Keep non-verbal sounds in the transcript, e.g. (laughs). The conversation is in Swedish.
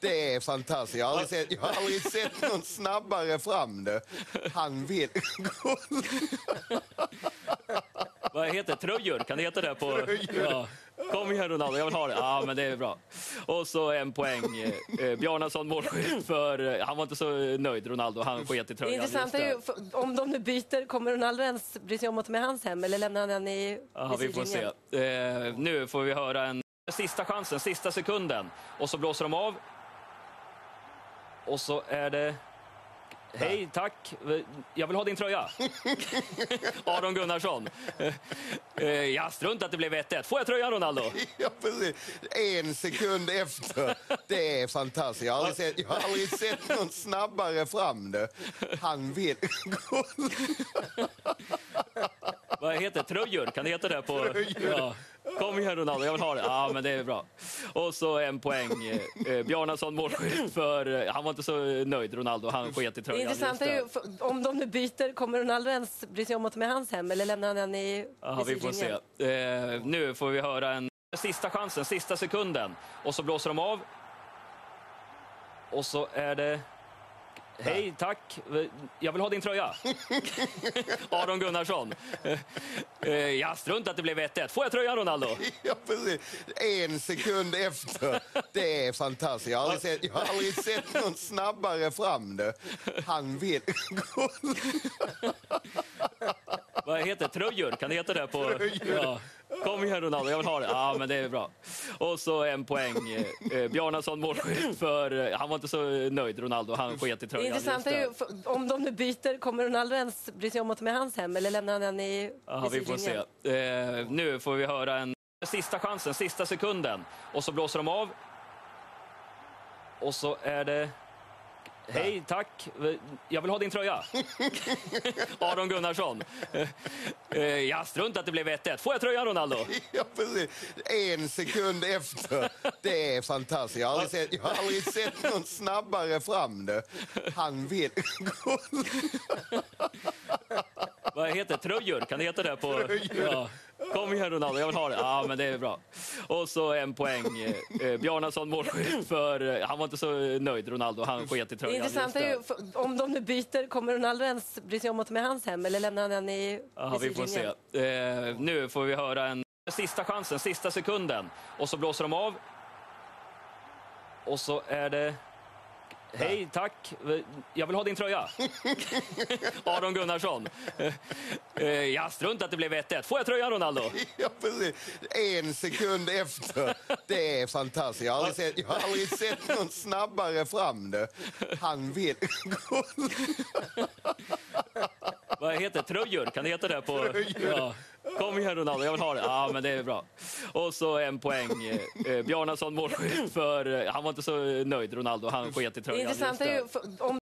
Det är fantastiskt. Jag har aldrig sett, jag har aldrig sett någon snabbare fram det. Han vill... Vad heter det? Tröjor? Kan det heta det? på... Ja. Kom igen Ronaldo, jag vill ha det. Ja, men det är bra. Och så en poäng. Eh, Bjarnason målskytt för... Han var inte så nöjd, Ronaldo. Han sket i Det tröjan. intressanta är ju, om de nu byter, kommer Ronaldo ens bry sig om att ta med hans hem eller lämnar han den i Ja, vi får se. Eh, nu får vi höra en sista chansen, sista sekunden. Och så blåser de av. Och så är det... Hej, tack. Jag vill ha din tröja. (laughs) Aron Gunnarsson. Eh, ja, strunt att det blev 1-1. Får jag tröjan, Ronaldo? (laughs) Ja, precis. En sekund efter. Det är fantastiskt. Jag har aldrig sett, jag har aldrig sett någon snabbare fram det. Han vill... (laughs) Vad heter det? Tröjor? Kan det heta det? på... Ja. Kom igen Ronaldo, jag vill ha det. Ja, men det är bra. Och så en poäng. Eh, Bjarnason målskytt för... eh, Han var inte så nöjd, Ronaldo. Han sket i Det tröjan. intressanta är ju, för- om de nu byter, kommer Ronaldo ens bry sig om att ta med hans hem eller lämnar han den i Ja, vi får se. Eh, nu får vi höra en sista chansen, sista sekunden. Och så blåser de av. Och så är det... Hej, tack. Jag vill ha din tröja. (laughs) Aron Gunnarsson. Eh, ja, strunt att det blev 1-1. Får jag tröjan, Ronaldo? (laughs) Ja, precis. En sekund efter. Det är fantastiskt. Jag har aldrig sett, jag har aldrig sett någon snabbare fram det. Han vill... (laughs) Vad heter? Tröjor? Kan det heta det? på... Ja. Kom igen Ronaldo, jag vill ha det. Ja, men det är bra. Och så en poäng. Eh, Bjarnason målskytt för... eh, Han var inte så nöjd, Ronaldo. Han sket i Det tröjan. intressanta är ju, för- om de nu byter, kommer Ronaldo ens bry sig om att ta med hans hem eller lämnar han den i Ja, vi får se. Eh, nu får vi höra en sista chansen, sista sekunden. Och så blåser de av. Och så är det... Hej, tack. Jag vill ha din tröja. (laughs) Aron Gunnarsson. Eh, ja, strunt att det blev 1-1. Får jag tröjan, Ronaldo? (laughs) Ja, precis. En sekund efter. Det är fantastiskt. Jag har aldrig sett, jag har aldrig sett någon snabbare fram det. Han vill... Vad heter? Tröjor? Kan det heta det? på... Ja. Kom igen Ronaldo, jag vill ha det. Ja, men det är bra. Och så en poäng. Eh, Bjarnason målskytt för... eh, Han var inte så nöjd, Ronaldo. Han sket i Det tröjan. intressanta är ju, för- om de nu byter, kommer Ronaldo ens bry sig om att ta med hans hem eller lämnar han den i Ja, vi får se. Eh, nu får vi höra en sista chansen, sista sekunden. Och så blåser de av. Och så är det... Hej, tack. Jag vill ha din tröja. (laughs) Aron Gunnarsson. Eh, ja, strunt att det blev 1-1. Får jag tröjan, Ronaldo? (laughs) Ja, precis. En sekund efter. Det är fantastiskt. Jag har aldrig sett, jag har aldrig sett någon snabbare fram det. Han vill... Vad heter? Tröjor? Kan det heta det? på... Ja. Kom igen Ronaldo, jag vill ha det. Ja, men det är bra. Och så en poäng. Eh, Bjarnason målskytt för... eh, Han var inte så nöjd, Ronaldo. Han sket i Det tröjan. intressanta är ju, om